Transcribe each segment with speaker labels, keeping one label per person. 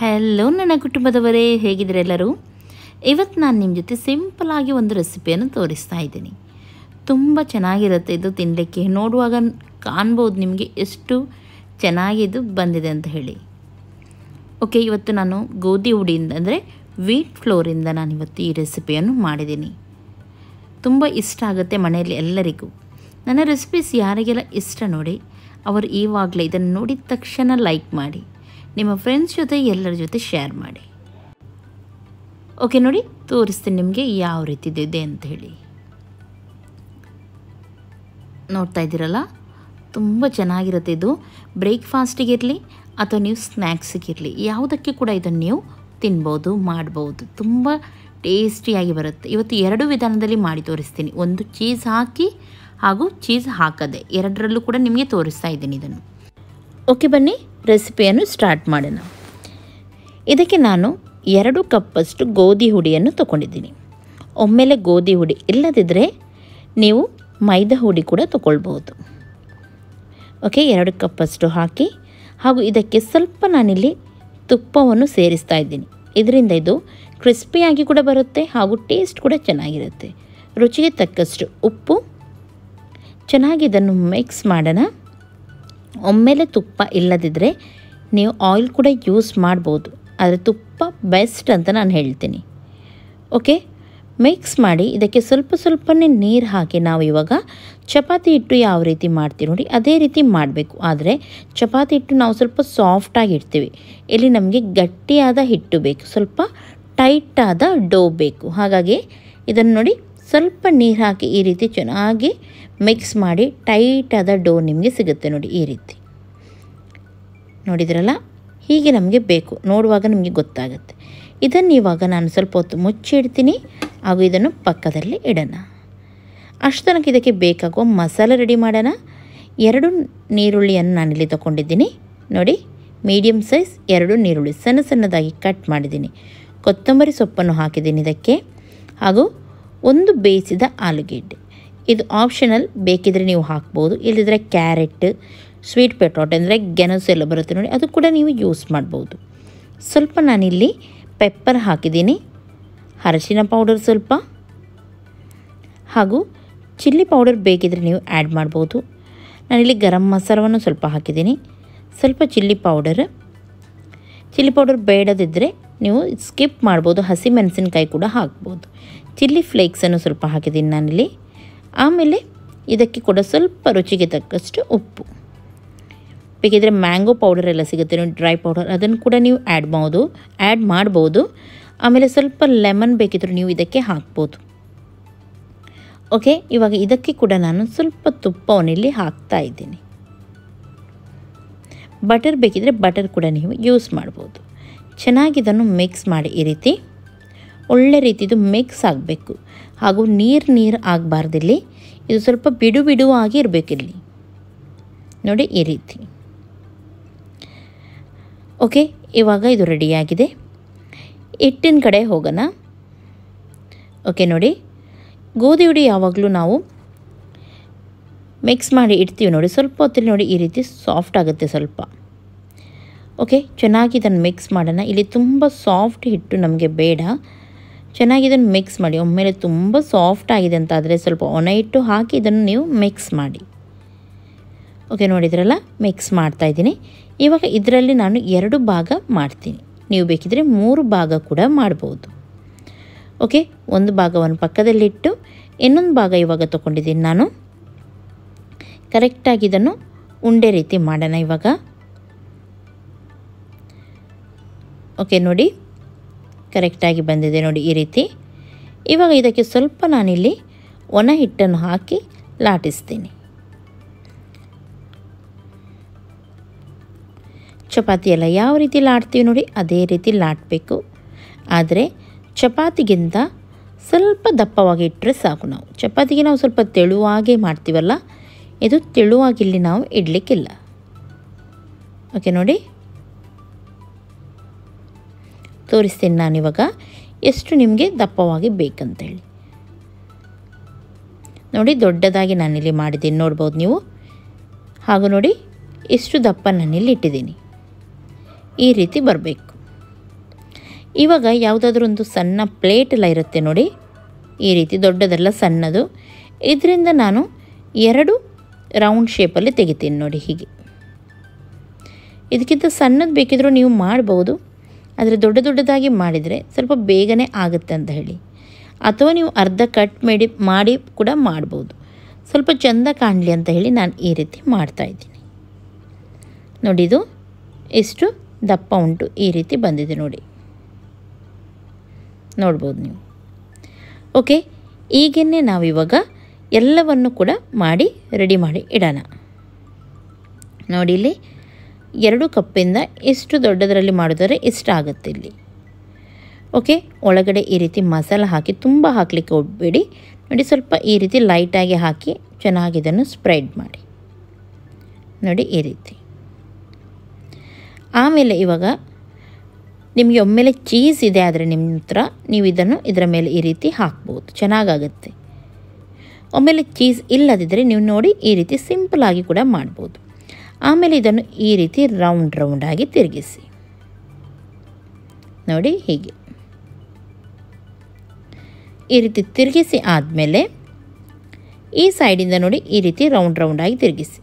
Speaker 1: Hello ನನ್ನ ಕುಟುಂಬದವರೇ ಹೇಗಿದ್ರೆ ಎಲ್ಲರೂ ಇವತ್ತು ನಾನು ನಿಮ್ಮ ಜೊತೆ ಸಿಂಪಲಾಗಿ ಒಂದು ರೆಸಿಪಿಯನ್ನು ತೋರಿಸ್ತಾ ಇದ್ದೀನಿ. ತುಂಬ ಚೆನ್ನಾಗಿರುತ್ತೆ ಇದು ತಿನ್ನಲಿಕ್ಕೆ ನೋಡುವಾಗ ಕಾಣ್ಬೋದು ನಿಮಗೆ ಎಷ್ಟು ಚೆನ್ನಾಗಿ ಇದು ಬಂದಿದೆ ಅಂತ ಹೇಳಿ. ಓಕೆ ಇವತ್ತು ನಾನು ಗೋಧಿ ಹುಡಿಯಿಂದ, ಅಂದರೆ ವೀಟ್ ಫ್ಲೋರಿಂದ ನಾನು ಇವತ್ತು ಈ ರೆಸಿಪಿಯನ್ನು ಮಾಡಿದ್ದೀನಿ. ತುಂಬ ಇಷ್ಟ ಆಗುತ್ತೆ ಮನೆಯಲ್ಲಿ ಎಲ್ಲರಿಗೂ. ನನ್ನ ರೆಸಿಪೀಸ್ ಯಾರಿಗೆಲ್ಲ ಇಷ್ಟ ನೋಡಿ, ಅವರು ಈವಾಗಲೇ ಇದನ್ನು ನೋಡಿದ ತಕ್ಷಣ ಲೈಕ್ ಮಾಡಿ. ನಿಮ್ಮ ಫ್ರೆಂಡ್ಸ್ ಜೊತೆ ಎಲ್ಲರ ಜೊತೆ ಶೇರ್ ಮಾಡಿ. ಓಕೆ ನೋಡಿ, ತೋರಿಸ್ತೀನಿ ನಿಮಗೆ ಯಾವ ರೀತಿ ಇದೆ ಅಂತ ಹೇಳಿ. ನೋಡ್ತಾ ಇದ್ದೀರಲ್ಲ? ತುಂಬ ಚೆನ್ನಾಗಿರುತ್ತೆ ಇದು. ಬ್ರೇಕ್ಫಾಸ್ಟಿಗಿರಲಿ ಅಥವಾ ನೀವು ಸ್ನ್ಯಾಕ್ಸಿಗಿರಲಿ ಯಾವುದಕ್ಕೆ ಕೂಡ ಇದನ್ನು ನೀವು ತಿನ್ಬೋದು, ಮಾಡ್ಬೋದು. ತುಂಬ ಟೇಸ್ಟಿಯಾಗಿ ಬರುತ್ತೆ. ಇವತ್ತು ಎರಡು ವಿಧಾನದಲ್ಲಿ ಮಾಡಿ ತೋರಿಸ್ತೀನಿ. ಒಂದು ಚೀಸ್ ಹಾಕಿ ಹಾಗೂ ಚೀಸ್ ಹಾಕದೆ. ಎರಡರಲ್ಲೂ ಕೂಡ ನಿಮಗೆ ತೋರಿಸ್ತಾ ಇದ್ದೀನಿ ಇದನ್ನು. ಓಕೆ ಬನ್ನಿ. ರೆಸಿಪಿಯನ್ನು ಸ್ಟಾರ್ಟ್ ಮಾಡೋಣ. ಇದಕ್ಕೆ ನಾನು ಎರಡು ಕಪ್ಪಷ್ಟು ಗೋಧಿ ಹುಡಿಯನ್ನು ತಗೊಂಡಿದ್ದೀನಿ. ಒಮ್ಮೆಲೆ ಗೋಧಿ ಹುಡಿ ಇಲ್ಲದಿದ್ದರೆ ನೀವು ಮೈದಾ ಹುಡಿ ಕೂಡ ತಗೊಳ್ಬೋದು ಓಕೆ, ಎರಡು ಕಪ್ಪಷ್ಟು ಹಾಕಿ ಹಾಗೂ ಇದಕ್ಕೆ ಸ್ವಲ್ಪ ನಾನಿಲ್ಲಿ ತುಪ್ಪವನ್ನು ಸೇರಿಸ್ತಾ ಇದ್ದೀನಿ. ಇದರಿಂದ ಇದು ಕ್ರಿಸ್ಪಿಯಾಗಿ ಕೂಡ ಬರುತ್ತೆ ಹಾಗೂ ಟೇಸ್ಟ್ ಕೂಡ ಚೆನ್ನಾಗಿರುತ್ತೆ. ರುಚಿಗೆ ತಕ್ಕಷ್ಟು ಉಪ್ಪು. ಚೆನ್ನಾಗಿ ಇದನ್ನು ಮಿಕ್ಸ್ ಮಾಡೋಣ. ಒಮ್ಮೆಲೆ ತುಪ್ಪ ಇಲ್ಲದಿದ್ದರೆ ನೀವು ಆಯಿಲ್ ಕೂಡ ಯೂಸ್ ಮಾಡ್ಬೋದು. ಆದರೆ ತುಪ್ಪ ಬೆಸ್ಟ್ ಅಂತ ನಾನು ಹೇಳ್ತೀನಿ. ಓಕೆ ಮಿಕ್ಸ್ ಮಾಡಿ ಇದಕ್ಕೆ ಸ್ವಲ್ಪ ಸ್ವಲ್ಪನೇ ನೀರು ಹಾಕಿ ನಾವು ಇವಾಗ ಚಪಾತಿ ಹಿಟ್ಟು ಯಾವ ರೀತಿ ಮಾಡ್ತೀವಿ ನೋಡಿ, ಅದೇ ರೀತಿ ಮಾಡಬೇಕು. ಆದರೆ ಚಪಾತಿ ಹಿಟ್ಟು ನಾವು ಸ್ವಲ್ಪ ಸಾಫ್ಟಾಗಿ ಇಡ್ತೀವಿ. ಇಲ್ಲಿ ನಮಗೆ ಗಟ್ಟಿಯಾದ ಹಿಟ್ಟು ಬೇಕು. ಸ್ವಲ್ಪ ಟೈಟಾದ ಡೋ ಬೇಕು. ಹಾಗಾಗಿ ಇದನ್ನು ನೋಡಿ ಸ್ವಲ್ಪ ನೀರು ಹಾಕಿ ಈ ರೀತಿ ಚೆನ್ನಾಗಿ ಮಿಕ್ಸ್ ಮಾಡಿ ಟೈಟಾದ ಡೋ ನಿಮಗೆ ಸಿಗುತ್ತೆ ನೋಡಿ ಈ ರೀತಿ. ನೋಡಿದ್ರಲ್ಲ? ಹೀಗೆ ನಮಗೆ ಬೇಕು. ನೋಡುವಾಗ ನಿಮಗೆ ಗೊತ್ತಾಗುತ್ತೆ. ಇದನ್ನು ಇವಾಗ ನಾನು ಸ್ವಲ್ಪ ಹೊತ್ತು ಮುಚ್ಚಿಡ್ತೀನಿ ಹಾಗೂ ಇದನ್ನು ಪಕ್ಕದಲ್ಲಿ ಇಡೋಣ. ಅಷ್ಟು ತನಕ ಇದಕ್ಕೆ ಬೇಕಾಗುವ ಮಸಾಲೆ ರೆಡಿ ಮಾಡೋಣ. ಎರಡು ನೀರುಳ್ಳಿಯನ್ನು ನಾನಿಲ್ಲಿ ತೊಗೊಂಡಿದ್ದೀನಿ. ನೋಡಿ ಮೀಡಿಯಮ್ ಸೈಜ್ ಎರಡು ನೀರುಳ್ಳಿ. ಸಣ್ಣ ಸಣ್ಣದಾಗಿ ಕಟ್ ಮಾಡಿದ್ದೀನಿ. ಕೊತ್ತಂಬರಿ ಸೊಪ್ಪನ್ನು ಹಾಕಿದ್ದೀನಿ ಇದಕ್ಕೆ. ಹಾಗೂ ಒಂದು ಬೇಯಿಸಿದ ಆಲೂಗೆಡ್ಡೆ. ಇದು ಆಪ್ಷನಲ್ ಬೇಕಿದ್ರೆ ನೀವು ಹಾಕ್ಬೋದು ಇಲ್ಲದಿದ್ದರೆ ಕ್ಯಾರೆಟ್ ಸ್ವೀಟ್ ಪೆಟ್ರೋಟ್ ಅಂದರೆ ಗೆಣಸು ಎಲ್ಲ ಬರುತ್ತೆ ನೋಡಿ, ಅದು ಕೂಡ ನೀವು ಯೂಸ್ ಮಾಡ್ಬೋದು. ಸ್ವಲ್ಪ ನಾನಿಲ್ಲಿ ಪೆಪ್ಪರ್ ಹಾಕಿದ್ದೀನಿ, ಅರಶಿನ ಪೌಡರ್ ಸ್ವಲ್ಪ, ಹಾಗೂ ಚಿಲ್ಲಿ ಪೌಡರ್ ಬೇಕಿದ್ರೆ ನೀವು ಆ್ಯಡ್ ಮಾಡ್ಬೋದು. ನಾನಿಲ್ಲಿ ಗರಂ ಮಸಾಲವನ್ನು ಸ್ವಲ್ಪ ಹಾಕಿದ್ದೀನಿ, ಸ್ವಲ್ಪ ಚಿಲ್ಲಿ ಪೌಡರ್ ಚಿಲ್ಲಿ ಪೌಡರ್ ಬೇಡದಿದ್ದರೆ ನೀವು ಸ್ಕಿಪ್ ಮಾಡ್ಬೋದು ಹಸಿ ಮೆಣಸಿನ್ಕಾಯಿ ಕೂಡ ಹಾಕ್ಬೋದು. ಚಿಲ್ಲಿ ಫ್ಲೇಕ್ಸನ್ನು ಸ್ವಲ್ಪ ಹಾಕಿದ್ದೀನಿ ನಾನಿಲ್ಲಿ. ಆಮೇಲೆ ಇದಕ್ಕೆ ಕೂಡ ಸ್ವಲ್ಪ ರುಚಿಗೆ ತಕ್ಕಷ್ಟು ಉಪ್ಪು. ಬೇಕಿದ್ರೆ ಮ್ಯಾಂಗೋ ಪೌಡರ್ ಎಲ್ಲ ಸಿಗುತ್ತೆ ನೋಡಿ ಡ್ರೈ ಪೌಡರ್ ಅದನ್ನು ಕೂಡ ನೀವು ಆ್ಯಡ್ ಮಾಡೋದು ಆ್ಯಡ್ ಮಾಡ್ಬೋದು. ಆಮೇಲೆ ಸ್ವಲ್ಪ ಲೆಮನ್ ಬೇಕಿದ್ರೂ ನೀವು ಇದಕ್ಕೆ ಹಾಕ್ಬೋದು. ಓಕೆ, ಇವಾಗ ಇದಕ್ಕೆ ಕೂಡ ನಾನು ಸ್ವಲ್ಪ ತುಪ್ಪವನ್ನು ಇಲ್ಲಿ ಹಾಕ್ತಾ ಇದ್ದೀನಿ. ಬಟರ್ ಬೇಕಿದ್ರೆ ಬಟರ್ ಕೂಡ ನೀವು ಯೂಸ್ ಮಾಡ್ಬೋದು. ಚೆನ್ನಾಗಿ ಇದನ್ನು ಮಿಕ್ಸ್ ಮಾಡಿ ಈ ರೀತಿ. ಒಳ್ಳೆ ರೀತಿದು ಮಿಕ್ಸ್ ಆಗಬೇಕು. ಹಾಗೂ ನೀರು ನೀರು ಆಗಬಾರ್ದಿಲ್ಲಿ. ಇದು ಸ್ವಲ್ಪ ಬಿಡು ಬಿಡುವಾಗಿ ಇರಬೇಕಿಲ್ಲಿ ನೋಡಿ ಈ ರೀತಿ. ಓಕೆ ಇವಾಗ ಇದು ರೆಡಿಯಾಗಿದೆ ಹಿಟ್ಟಿನ ಕಡೆ ಹೋಗೋಣ. ಓಕೆ ನೋಡಿ. ಗೋಧಿ ಹುಡಿ ಯಾವಾಗಲೂ ನಾವು ಮಿಕ್ಸ್ ಮಾಡಿ ಇಡ್ತೀವಿ ನೋಡಿ. ಸ್ವಲ್ಪ ಹೊತ್ತಲ್ಲಿ ನೋಡಿ ಈ ರೀತಿ ಸಾಫ್ಟ್ ಆಗುತ್ತೆ ಸ್ವಲ್ಪ. ಓಕೆ, ಚೆನ್ನಾಗಿ ಇದನ್ನು ಮಿಕ್ಸ್ ಮಾಡೋಣ. ಇಲ್ಲಿ ತುಂಬ ಸಾಫ್ಟ್ ಹಿಟ್ಟು ನಮಗೆ ಬೇಡ. ಚೆನ್ನಾಗಿ ಇದನ್ನು ಮಿಕ್ಸ್ ಮಾಡಿ. ಒಮ್ಮೆಲೆ ತುಂಬ ಸಾಫ್ಟ್ ಆಗಿದೆ ಅಂತ ಆದರೆ ಸ್ವಲ್ಪ ಒಣ ಹಿಟ್ಟು ಹಾಕಿ ಇದನ್ನು ನೀವು ಮಿಕ್ಸ್ ಮಾಡಿ. ಓಕೆ, ನೋಡಿದ್ರಲ್ಲ? ಮಿಕ್ಸ್ ಮಾಡ್ತಾಯಿದ್ದೀನಿ ಇವಾಗ ಇದರಲ್ಲಿ ನಾನು ಎರಡು ಭಾಗ ಮಾಡ್ತೀನಿ. ನೀವು ಬೇಕಿದ್ರೆ ಮೂರು ಭಾಗ ಕೂಡ ಮಾಡ್ಬೋದು. ಓಕೆ, ಒಂದು ಭಾಗವನ್ನು ಪಕ್ಕದಲ್ಲಿಟ್ಟು ಇನ್ನೊಂದು ಭಾಗ ಇವಾಗ ತೊಗೊಂಡಿದ್ದೀನಿ ನಾನು. ಕರೆಕ್ಟಾಗಿ ಇದನ್ನು ಉಂಡೆ ರೀತಿ ಮಾಡೋಣ ಇವಾಗ. ಓಕೆ, ನೋಡಿ. ಕರೆಕ್ಟಾಗಿ ಬಂದಿದೆ ನೋಡಿ ಈ ರೀತಿ. ಇವಾಗ ಇದಕ್ಕೆ ಸ್ವಲ್ಪ ನಾನಿಲ್ಲಿ ಒಣ ಹಿಟ್ಟನ್ನು ಹಾಕಿ ಲಾಟಿಸ್ತೀನಿ. ಚಪಾತಿ ಎಲ್ಲ ಯಾವ ರೀತಿ ಲಾಟ್ತೀವಿ ನೋಡಿ, ಅದೇ ರೀತಿ ಲಾಟಬೇಕು. ಆದರೆ ಚಪಾತಿಗಿಂತ ಸ್ವಲ್ಪ ದಪ್ಪವಾಗಿ ಇಟ್ಟರೆ ಸಾಕು ನಾವು. ಚಪಾತಿಗೆ ನಾವು ಸ್ವಲ್ಪ ತೆಳುವಾಗೇ ಮಾಡ್ತೀವಲ್ಲ, ಇದು ತೆಳುವಾಗಿಲ್ಲಿ ನಾವು ಇಡಲಿಕ್ಕಿಲ್ಲ. ಓಕೆ, ನೋಡಿ. ತೋರಿಸ್ತೀನಿ ಇವಾಗ ಎಷ್ಟು ನಿಮಗೆ ದಪ್ಪವಾಗಿ ಬೇಕಂತೇಳಿ. ನೋಡಿ, ದೊಡ್ಡದಾಗಿ ನಾನಿಲ್ಲಿ ಮಾಡಿದ್ದೀನಿ. ನೋಡ್ಬೋದು ನೀವು. ಹಾಗೂ ನೋಡಿ, ಎಷ್ಟು ದಪ್ಪ ನಾನಿಲ್ಲಿ ಇಟ್ಟಿದ್ದೀನಿ. ಈ ರೀತಿ ಬರಬೇಕು. ಇವಾಗ ಯಾವುದಾದ್ರೂ ಒಂದು ಸಣ್ಣ ಪ್ಲೇಟೆಲ್ಲ ಇರುತ್ತೆ ನೋಡಿ. ಈ ರೀತಿ ದೊಡ್ಡದಲ್ಲ ಸಣ್ಣದು. ಇದರಿಂದ ನಾನು ಎರಡು ರೌಂಡ್ ಶೇಪಲ್ಲಿ ತೆಗಿತೀನಿ ನೋಡಿ ಹೀಗೆ. ಇದಕ್ಕಿಂತ ಸಣ್ಣದು ಬೇಕಿದ್ರೂ ನೀವು ಮಾಡ್ಬೋದು. ಆದರೆ ದೊಡ್ಡ ದೊಡ್ಡದಾಗಿ ಮಾಡಿದರೆ ಸ್ವಲ್ಪ ಬೇಗನೆ ಆಗುತ್ತೆ ಅಂತ ಹೇಳಿ. ಅಥವಾ ನೀವು ಅರ್ಧ ಕಟ್ ಮಾಡಿ ಮಾಡಿ ಕೂಡ ಮಾಡ್ಬೋದು. ಸ್ವಲ್ಪ ಚೆಂದ ಕಾಣಲಿ ಅಂತ ಹೇಳಿ ನಾನು ಈ ರೀತಿ ಮಾಡ್ತಾಯಿದ್ದೀನಿ ನೋಡಿ ಇದು ಎಷ್ಟು ದಪ್ಪ ಉಂಟು ಈ ರೀತಿ ಬಂದಿದೆ ನೋಡಿ. ನೋಡ್ಬೋದು ನೀವು. ಓಕೆ ಈಗೇನೆ ನಾವಿವಾಗ ಎಲ್ಲವನ್ನು ಕೂಡ ಮಾಡಿ, ರೆಡಿ ಮಾಡಿ ಇಡೋಣ. ನೋಡಿ ಇಲ್ಲಿ ಎರಡು ಕಪ್ಪಿಂದ ಎಷ್ಟು ದೊಡ್ಡದರಲ್ಲಿ ಮಾಡಿದರೆ ಇಷ್ಟ ಆಗುತ್ತೆ ಇಲ್ಲಿ ಓಕೆ ಒಳಗಡೆ ಈ ರೀತಿ ಮಸಾಲ ಹಾಕಿ ತುಂಬ ಹಾಕಲಿಕ್ಕೆ ಹೋಗಬೇಡಿ ನೋಡಿ, ಸ್ವಲ್ಪ ಈ ರೀತಿ ಲೈಟಾಗಿ ಹಾಕಿ ಚೆನ್ನಾಗಿ ಇದನ್ನು ಸ್ಪ್ರೆಡ್ ಮಾಡಿ. ನೋಡಿ, ಈ ರೀತಿ. ಆಮೇಲೆ ಇವಾಗ ನಿಮಗೆ ಒಮ್ಮೆಲೆ ಚೀಸ್ ಇದೆ ಆದರೆ ನಿಮ್ಮ ಹತ್ರ ನೀವು ಇದನ್ನು ಇದರ ಮೇಲೆ ಈ ರೀತಿ ಹಾಕ್ಬೋದು. ಚೆನ್ನಾಗಾಗುತ್ತೆ. ಒಮ್ಮೆಲೆ ಚೀಸ್ ಇಲ್ಲದಿದ್ದರೆ ನೀವು ನೋಡಿ ಈ ರೀತಿ ಸಿಂಪಲಾಗಿ ಕೂಡ ಮಾಡ್ಬೋದು. ಆಮೇಲೆ ಇದನ್ನು ಈ ರೀತಿ ರೌಂಡ್ ರೌಂಡಾಗಿ ತಿರುಗಿಸಿ. ನೋಡಿ ಹೀಗೆ. ಈ ರೀತಿ ತಿರುಗಿಸಿ ಆದಮೇಲೆ ಈ ಸೈಡಿಂದ ನೋಡಿ ಈ ರೀತಿ ರೌಂಡ್ ರೌಂಡಾಗಿ ತಿರುಗಿಸಿ.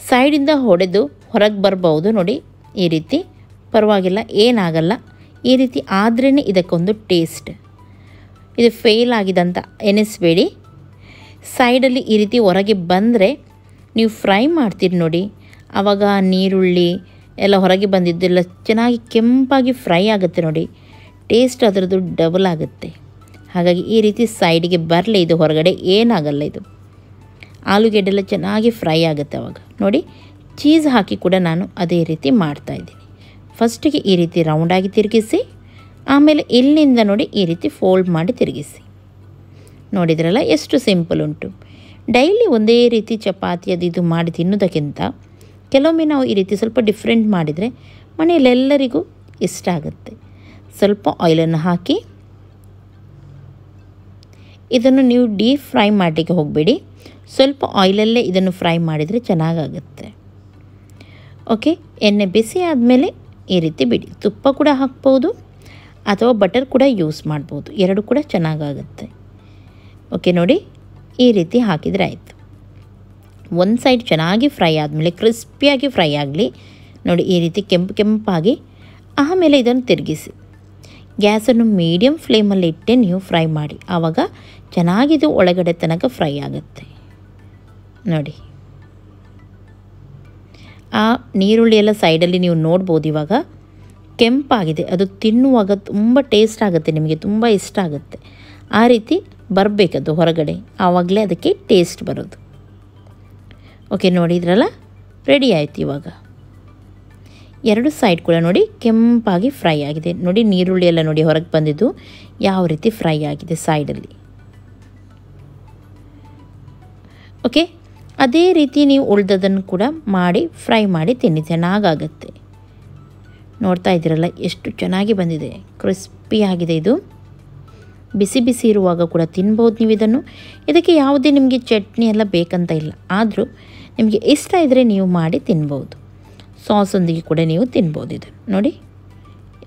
Speaker 1: ಸೈಡಿಂದ ಹೊಡೆದು ಹೊರಗೆ ಬರ್ಬೋದು ನೋಡಿ ಈ ರೀತಿ. ಪರವಾಗಿಲ್ಲ, ಏನಾಗಲ್ಲ. ಈ ರೀತಿ ಆದ್ರೇ ಇದಕ್ಕೊಂದು ಟೇಸ್ಟ್ ಇದು ಫೇಲ್ ಆಗಿದೆ ಅಂತ ಎನಿಸ್ಬೇಡಿ ಸೈಡಲ್ಲಿ ಈ ರೀತಿ ಹೊರಗೆ ಬಂದರೆ ನೀವು ಫ್ರೈ ಮಾಡ್ತೀರಿ ನೋಡಿ. ಆವಾಗ ನೀರುಳ್ಳಿ ಎಲ್ಲ ಹೊರಗೆ ಬಂದಿದ್ದೆಲ್ಲ ಚೆನ್ನಾಗಿ ಕೆಂಪಾಗಿ ಫ್ರೈ ಆಗುತ್ತೆ ನೋಡಿ. ಟೇಸ್ಟ್ ಅದರದ್ದು ಡಬಲ್ ಆಗುತ್ತೆ. ಹಾಗಾಗಿ ಈ ರೀತಿ ಸೈಡಿಗೆ ಬರಲಿ, ಇದು ಹೊರಗಡೆ ಏನಾಗಲ್ಲ ಇದು. ಆಲೂಗೆಡ್ಡೆ ಎಲ್ಲ ಚೆನ್ನಾಗಿ ಫ್ರೈ ಆಗುತ್ತೆ ಅವಾಗ. ನೋಡಿ ಚೀಸ್ ಹಾಕಿ ಕೂಡ ನಾನು ಅದೇ ರೀತಿ ಮಾಡ್ತಾಯಿದ್ದೀನಿ ಫಸ್ಟಿಗೆ ಈ ರೀತಿ ರೌಂಡಾಗಿ ತಿರುಗಿಸಿ, ಆಮೇಲೆ ಇಲ್ಲಿಂದ ನೋಡಿ ಈ ರೀತಿ ಫೋಲ್ಡ್ ಮಾಡಿ ತಿರುಗಿಸಿ. ನೋಡಿದ್ರಲ್ಲ, ಎಷ್ಟು ಸಿಂಪಲ್ ಉಂಟು. ಡೈಲಿ ಒಂದೇ ರೀತಿ ಚಪಾತಿ ಅದು ಇದು ಮಾಡಿ ತಿನ್ನೋದಕ್ಕಿಂತ ಕೆಲವೊಮ್ಮೆ ನಾವು ಈ ರೀತಿ ಸ್ವಲ್ಪ ಡಿಫ್ರೆಂಟ್ ಮಾಡಿದರೆ ಮನೆಯಲ್ಲೆಲ್ಲರಿಗೂ ಇಷ್ಟ ಆಗುತ್ತೆ. ಸ್ವಲ್ಪ ಆಯಿಲನ್ನು ಹಾಕಿ, ಇದನ್ನು ನೀವು ಡೀಪ್ ಫ್ರೈ ಮಾಡಲಿಕ್ಕೆ ಹೋಗಬೇಡಿ. ಸ್ವಲ್ಪ ಆಯಿಲಲ್ಲೇ ಇದನ್ನು ಫ್ರೈ ಮಾಡಿದರೆ ಚೆನ್ನಾಗಾಗುತ್ತೆ. ಓಕೆ ಎಣ್ಣೆ ಬಿಸಿ ಆದಮೇಲೆ ಈ ರೀತಿ ಬಿಡಿ. ತುಪ್ಪ ಕೂಡ ಹಾಕ್ಬೋದು, ಅಥವಾ ಬಟರ್ ಕೂಡ ಯೂಸ್ ಮಾಡ್ಬೋದು. ಎರಡು ಕೂಡ ಚೆನ್ನಾಗಾಗುತ್ತೆ. ಓಕೆ ನೋಡಿ. ಈ ರೀತಿ ಹಾಕಿದರೆ ಆಯಿತು. ಒಂದು ಸೈಡ್ ಚೆನ್ನಾಗಿ ಫ್ರೈ ಆದಮೇಲೆ ಕ್ರಿಸ್ಪಿಯಾಗಿ ಫ್ರೈ ಆಗಲಿ. ನೋಡಿ, ಈ ರೀತಿ ಕೆಂಪು ಕೆಂಪಾಗಿ. ಆಮೇಲೆ ಇದನ್ನು ತಿರುಗಿಸಿ. ಗ್ಯಾಸನ್ನು ಮೀಡಿಯಮ್ ಫ್ಲೇಮಲ್ಲಿ ಇಟ್ಟೆ ನೀವು ಫ್ರೈ ಮಾಡಿ. ಆವಾಗ ಚೆನ್ನಾಗಿದು ಒಳಗಡೆ ತನಕ ಫ್ರೈ ಆಗುತ್ತೆ. ನೋಡಿ. ಆ ನೀರುಳ್ಳಿ ಎಲ್ಲ ಸೈಡಲ್ಲಿ ನೀವು ನೋಡ್ಬೋದು ಇವಾಗ. ಕೆಂಪಾಗಿದೆ. ಅದು ತಿನ್ನುವಾಗ ತುಂಬ ಟೇಸ್ಟ್ ಆಗುತ್ತೆ, ನಿಮಗೆ ತುಂಬ ಇಷ್ಟ ಆಗುತ್ತೆ. ಆ ರೀತಿ ಬರಬೇಕದು ಹೊರಗಡೆ. ಆವಾಗಲೇ ಅದಕ್ಕೆ ಟೇಸ್ಟ್ ಬರೋದು. ಓಕೆ ನೋಡಿದ್ರಲ್ಲ ರೆಡಿ ಆಯಿತು ಇವಾಗ. ಎರಡು ಸೈಡ್ ಕೂಡ ನೋಡಿ ಕೆಂಪಾಗಿ ಫ್ರೈ ಆಗಿದೆ. ನೋಡಿ ನೀರುಳ್ಳಿ ಎಲ್ಲ ನೋಡಿ ಹೊರಗೆ ಬಂದಿದ್ದು. ಯಾವ ರೀತಿ ಫ್ರೈ ಆಗಿದೆ ಸೈಡಲ್ಲಿ ಓಕೆ ಅದೇ ರೀತಿ ನೀವು ಉಳ್ದದನ್ನು ಕೂಡ ಮಾಡಿ ಫ್ರೈ ಮಾಡಿ ತಿನ್ನಿ ಚೆನ್ನಾಗಾಗತ್ತೆ ನೋಡ್ತಾ ಇದ್ದೀರಲ್ಲ, ಎಷ್ಟು ಚೆನ್ನಾಗಿ ಬಂದಿದೆ. ಕ್ರಿಸ್ಪಿ ಆಗಿದೆ ಇದು. ಬಿಸಿ ಬಿಸಿ ಇರುವಾಗ ಕೂಡ ತಿನ್ಬೋದು ನೀವು ಇದನ್ನು. ಇದಕ್ಕೆ ಯಾವುದೇ ನಿಮಗೆ ಚಟ್ನಿ ಎಲ್ಲ ಬೇಕಂತ ಇಲ್ಲ. ಆದರೂ ನಿಮಗೆ ಇಷ್ಟ ಇದ್ದರೆ ನೀವು ಮಾಡಿ ತಿನ್ಬೋದು. ಸಾಸೊಂದಿಗೆ ಕೂಡ ನೀವು ತಿನ್ಬೋದು ಇದು. ನೋಡಿ,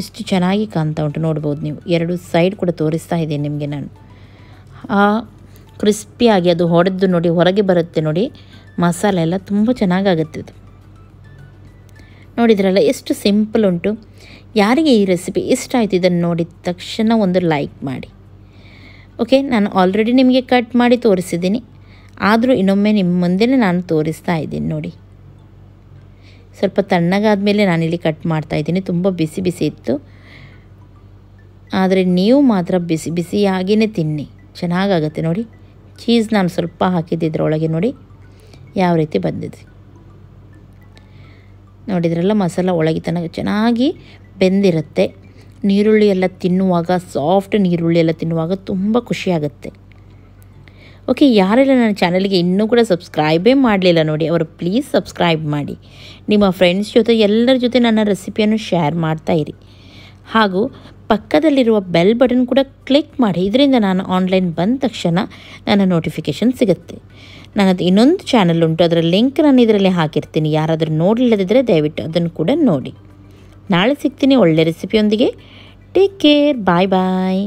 Speaker 1: ಎಷ್ಟು ಚೆನ್ನಾಗಿ ಕಾಣ್ತಾ ಉಂಟು. ನೋಡ್ಬೋದು ನೀವು. ಎರಡು ಸೈಡ್ ಕೂಡ ತೋರಿಸ್ತಾ ಇದ್ದೀನಿ ನಿಮಗೆ ನಾನು. ಆ ಕ್ರಿಸ್ಪಿಯಾಗಿ ಅದು ಹೊಡೆದು ನೋಡಿ, ಹೊರಗೆ ಬರುತ್ತೆ ನೋಡಿ, ಮಸಾಲೆ ಎಲ್ಲ ತುಂಬ ಚೆನ್ನಾಗಾಗುತ್ತೆ ಇದು. ನೋಡಿದ್ರಲ್ಲ ಎಷ್ಟು ಸಿಂಪಲ್ ಉಂಟು. ಯಾರಿಗೆ ಈ ರೆಸಿಪಿ ಇಷ್ಟ ಆಯಿತು ಇದನ್ನು ನೋಡಿದ ತಕ್ಷಣ ಒಂದು ಲೈಕ್ ಮಾಡಿ. ಓಕೆ ನಾನು ಆಲ್ರೆಡಿ ನಿಮಗೆ ಕಟ್ ಮಾಡಿ ತೋರಿಸಿದ್ದೀನಿ. ಆದರೂ ಇನ್ನೊಮ್ಮೆ ನಿಮ್ಮ ಮುಂದೆನೇ ನಾನು ತೋರಿಸ್ತಾ ಇದ್ದೀನಿ ನೋಡಿ. ಸ್ವಲ್ಪ ತಣ್ಣಗಾದ ಮೇಲೆ ನಾನಿಲ್ಲಿ ಕಟ್ ಮಾಡ್ತಾ ಇದ್ದೀನಿ. ತುಂಬ ಬಿಸಿ ಬಿಸಿ ಇತ್ತು. ಆದರೆ ನೀವು ಮಾತ್ರ ಬಿಸಿ ಬಿಸಿಯಾಗಿಯೇ ತಿನ್ನಿ. ಚೆನ್ನಾಗಾಗುತ್ತೆ ನೋಡಿ. ಚೀಸ್ ನಾನು ಸ್ವಲ್ಪ ಹಾಕಿದ್ದಿದ್ರೊಳಗೆ ನೋಡಿ. ಯಾವ ರೀತಿ ಬಂದಿದೆ. ನೋಡಿದ್ರಲ್ಲ ಮಸಾಲ ಒಳಗೆ ತನಕ ಚೆನ್ನಾಗಿ ಬೆಂದಿರುತ್ತೆ. ನೀರುಳ್ಳಿ ಎಲ್ಲ ತಿನ್ನುವಾಗ ಸಾಫ್ಟ್ ನೀರುಳ್ಳಿ ಎಲ್ಲ ತಿನ್ನುವಾಗ ತುಂಬ ಖುಷಿಯಾಗುತ್ತೆ. ಓಕೆ ಯಾರೆಲ್ಲ ನನ್ನ ಚಾನಲ್ಗೆ ಇನ್ನೂ ಕೂಡ ಸಬ್ಸ್ಕ್ರೈಬೇ ಮಾಡಲಿಲ್ಲ ನೋಡಿ, ಅವರು ಪ್ಲೀಸ್ ಸಬ್ಸ್ಕ್ರೈಬ್ ಮಾಡಿ. ನಿಮ್ಮ ಫ್ರೆಂಡ್ಸ್ ಜೊತೆ, ಎಲ್ಲರ ಜೊತೆ ನನ್ನ ರೆಸಿಪಿಯನ್ನು ಶೇರ್ ಮಾಡ್ತಾ ಇರಿ. ಹಾಗೂ ಪಕ್ಕದಲ್ಲಿರುವ ಬೆಲ್ ಬಟನ್ ಕೂಡ ಕ್ಲಿಕ್ ಮಾಡಿ. ಇದರಿಂದ ನಾನು ಆನ್ಲೈನ್ ಬಂದ ತಕ್ಷಣ ನನ್ನ ನೋಟಿಫಿಕೇಷನ್ ಸಿಗುತ್ತೆ. ನನ್ನದು ಇನ್ನೊಂದು ಚಾನಲ್ ಉಂಟು, ಅದರ ಲಿಂಕ್ ನಾನು ಇದರಲ್ಲಿ ಹಾಕಿರ್ತೀನಿ. ಯಾರಾದರೂ ನೋಡಲಿಲ್ಲದಿದ್ದರೆ ದಯವಿಟ್ಟು ಅದನ್ನು ಕೂಡ ನೋಡಿ. ನಾಳೆ ಸಿಗ್ತೀನಿ ಒಳ್ಳೆ ರೆಸಿಪಿಯೊಂದಿಗೆ ಟೇಕ್ ಕೇರ್ ಬಾಯ್ ಬಾಯ್